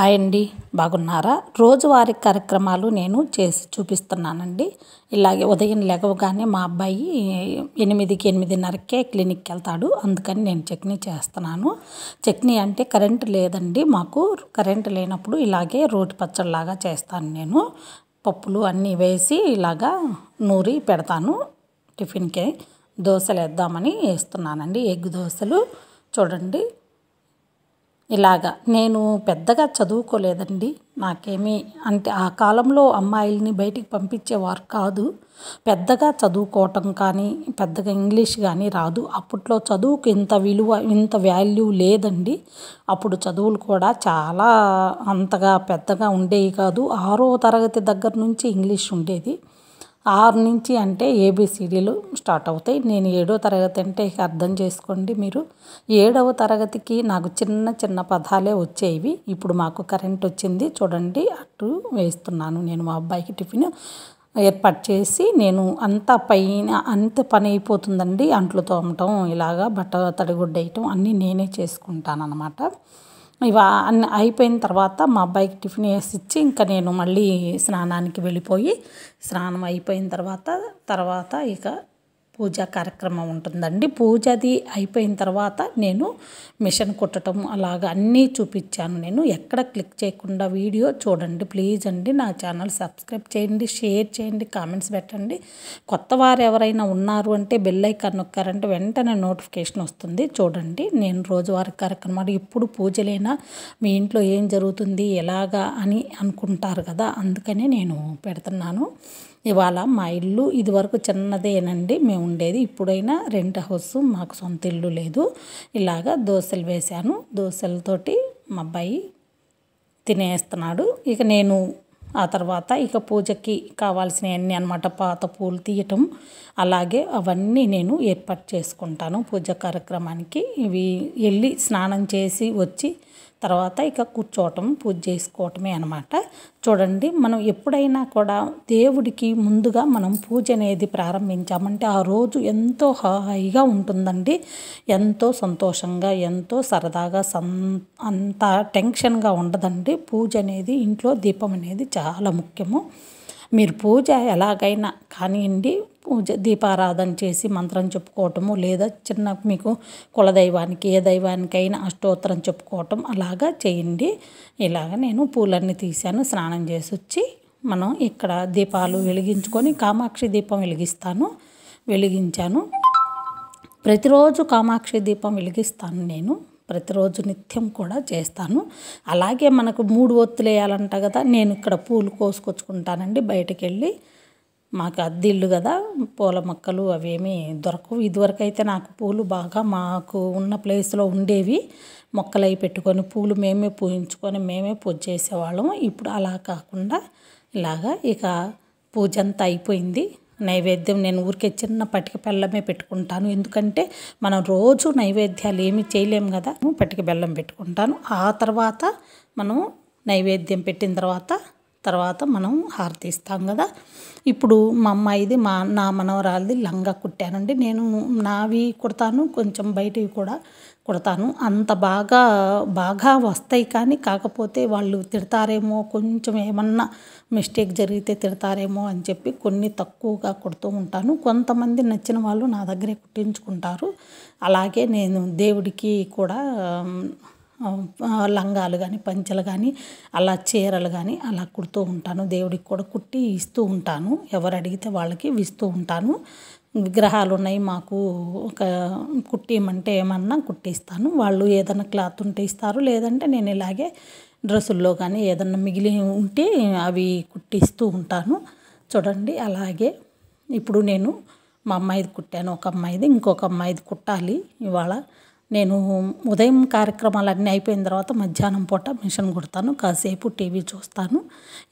Hi అండి బాగున్నారా? రోజువారీ కార్యక్రమాలు నేను చేసి చూపిస్తున్నానండి. ఇలాగే ఉదయం లేవగానే మా అబ్బాయి ఎనిమిదికి ఎనిమిదిన్నరకే క్లినిక్కి వెళ్తాడు అందుకని నేను చట్నీ చేస్తున్నాను. చట్నీ అంటే కరెంట్ లేదండి. మాకు కరెంట్ లేనప్పుడు ఇలాగే రోటి పచ్చడిలాగా చేస్తాను నేను. పప్పులు అన్నీ వేసి ఇలాగా నూరి పెడతాను. టిఫిన్కి దోశలు వేద్దామని వేస్తున్నానండి. ఎగ్ దోశలు చూడండి. ఇలాగా. నేను పెద్దగా చదువుకోలేదండి. నాకేమీ అంటే ఆ కాలంలో అమ్మాయిల్ని బయటికి పంపించేవారు కాదు. పెద్దగా చదువుకోవటం కానీ పెద్దగా ఇంగ్లీష్ కానీ రాదు. అప్పట్లో చదువుకు ఇంత విలువ ఇంత వాల్యూ లేదండి. అప్పుడు చదువులు కూడా చాలా అంతగా పెద్దగా ఉండేవి కాదు. ఆరో తరగతి దగ్గర నుంచి ఇంగ్లీష్ ఉండేది. ఆరు నుంచి అంటే ఏబిసిడీలు స్టార్ట్ అవుతాయి. నేను ఏడో తరగతి అంటే ఇక అర్థం చేసుకోండి మీరు. ఏడవ తరగతికి నాకు చిన్న చిన్న పదాలే వచ్చేవి. ఇప్పుడు మాకు కరెంట్ వచ్చింది. చూడండి అటు వేస్తున్నాను. నేను మా అబ్బాయికి టిఫిన్ ఏర్పాటు చేసి నేను అంత పైన అంత పని అయిపోతుందండి. అంట్లు తోమటం ఇలాగా బట్ట తడిగుడ్డ వేయటం అన్నీ నేనే చేసుకుంటాను అనమాట ఇవా అన్ని అయిపోయిన తర్వాత మా అబ్బాయికి టిఫిన్ వేసి ఇచ్చి ఇంకా నేను మళ్ళీ స్నానానికి వెళ్ళిపోయి స్నానం అయిపోయిన తర్వాత తర్వాత ఇక పూజా కార్యక్రమం ఉంటుందండి. పూజది అయిపోయిన తర్వాత నేను మిషన్ కుట్టడం అలాగ అన్నీ చూపించాను. నేను ఎక్కడ క్లిక్ చేయకుండా వీడియో చూడండి. ప్లీజ్ అండి నా ఛానల్ సబ్స్క్రైబ్ చేయండి షేర్ చేయండి కామెంట్స్ పెట్టండి. కొత్త వారు ఎవరైనా ఉన్నారు అంటే బెల్ ఐకాన్ నొక్కారంటే వెంటనే నోటిఫికేషన్ వస్తుంది. చూడండి నేను రోజువారీ కార్యక్రమాలు ఎప్పుడు పూజలేనా మీ ఇంట్లో ఏం జరుగుతుంది ఎలాగా అని అనుకుంటారు కదా అందుకనే నేను పెడుతున్నాను. ఇవాళ మా ఇల్లు ఇదివరకు చిన్నదేనండి. మేము ఉండేది ఇప్పుడైనా రెంట్ హౌస్ మాకు సొంత ఇల్లు లేదు. ఇలాగా దోశలు వేశాను. దోశలతోటి మా అబ్బాయి తినేస్తున్నాడు. ఇక నేను ఆ తర్వాత ఇక పూజకి కావాల్సినవన్నీ అనమాట పాత పూలు తీయటం అలాగే అవన్నీ నేను ఏర్పాటు చేసుకుంటాను పూజ కార్యక్రమానికి. ఇవి వెళ్ళి స్నానం చేసి వచ్చి తర్వాత ఇక కూర్చోవటం పూజ చేసుకోవటమే అనమాట చూడండి మనం ఎప్పుడైనా కూడా దేవుడికి ముందుగా మనం పూజ అనేది ప్రారంభించామంటే ఆ రోజు ఎంతో హాయిగా ఉంటుందండి. ఎంతో సంతోషంగా ఎంతో సరదాగా సం అంత టెన్షన్గా ఉండదండి. పూజ అనేది ఇంట్లో దీపం అనేది చాలా ముఖ్యము. మీరు పూజ ఎలాగైనా కానివ్వండి పూజ దీపారాధన చేసి మంత్రం చెప్పుకోవటము లేదా చిన్న మీకు కులదైవానికి ఏ దైవానికైనా అష్టోత్తరం చెప్పుకోవటం అలాగా చేయండి. ఇలాగ నేను పూలన్నీ తీశాను స్నానం చేసి వచ్చి మనం ఇక్కడ దీపాలు వెలిగించుకొని కామాక్షి దీపం వెలిగిస్తాను వెలిగించాను. ప్రతిరోజు కామాక్షి దీపం వెలిగిస్తాను నేను. ప్రతిరోజు నిత్యం కూడా చేస్తాను. అలాగే మనకు మూడు ఒత్తులు వేయాలంట కదా నేను ఇక్కడ పూలు కోసుకొచ్చుకుంటానండి బయటకు వెళ్ళి మాకు అద్దిల్లు కదా పూల మొక్కలు అవేమీ దొరకవు. ఇదివరకు అయితే నాకు పూలు బాగా మాకు ఉన్న ప్లేస్లో ఉండేవి. మొక్కలు అవి పెట్టుకొని పూలు మేమే పూజించుకొని మేమే పూజ చేసేవాళ్ళం ఇప్పుడు అలా కాకుండా ఇలాగా ఇక పూజ అంతా అయిపోయింది. నైవేద్యం నేను ఊరికే చిన్న పటిక బెల్లమే పెట్టుకుంటాను. ఎందుకంటే మనం రోజు నైవేద్యాలు ఏమి చేయలేము కదా. పటిక బెల్లం పెట్టుకుంటాను. ఆ తర్వాత మనం నైవేద్యం పెట్టిన తర్వాత తర్వాత మనం హారతి ఇస్తాం కదా. ఇప్పుడు మా అమ్మాయిది మా నా మనవరాలది లంగా కుట్టానండి. నేను నావి కుడతాను కొంచెం బయటవి కూడా కుడతాను. అంత బాగా బాగా వస్తాయి కానీ కాకపోతే వాళ్ళు తిడతారేమో కొంచెం ఏమన్నా మిస్టేక్ జరిగితే తిడతారేమో అని చెప్పి కొన్ని తక్కువగా కుడుతూ ఉంటాను. కొంతమంది నచ్చిన వాళ్ళు నా దగ్గరే కుట్టించుకుంటారు. అలాగే నేను దేవుడికి కూడా లంగాలు కానీ పంచెలు కానీ అలా చీరలు కానీ అలా కుడుతూ ఉంటాను. దేవుడికి కూడా కుట్టి ఇస్తూ ఉంటాను. ఎవరు అడిగితే వాళ్ళకి ఇస్తూ ఉంటాను. విగ్రహాలు ఉన్నాయి మాకు. ఒక కుట్టిమంటే ఏమన్నా కుట్టిస్తాను. వాళ్ళు ఏదైనా క్లాత్ ఉంటే ఇస్తారు. లేదంటే నేను ఇలాగే డ్రెస్సుల్లో కానీ ఏదన్నా మిగిలి ఉంటే అవి కుట్టిస్తూ ఉంటాను. చూడండి అలాగే ఇప్పుడు నేను మా అమ్మాయిది కుట్టాను. ఒక అమ్మాయిది ఇంకొక అమ్మాయిది కుట్టాలి. ఇవాళ నేను ఉదయం కార్యక్రమాలు అన్నీ అయిపోయిన తర్వాత మధ్యాహ్నం పూట మిషన్ కుడతాను. కాసేపు టీవీ చూస్తాను.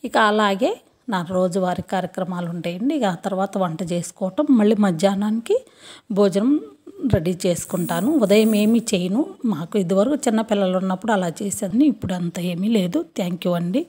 ఇక అలాగే నా రోజువారి కార్యక్రమాలు ఉంటాయండి. ఇక ఆ తర్వాత వంట చేసుకోవటం. మళ్ళీ మధ్యాహ్నానికి భోజనం రెడీ చేసుకుంటాను. ఉదయం ఏమీ చేయను. మాకు ఇదివరకు చిన్నపిల్లలు ఉన్నప్పుడు అలా చేశాను ఇప్పుడు అంత ఏమీ లేదు. థ్యాంక్ యూ అండి.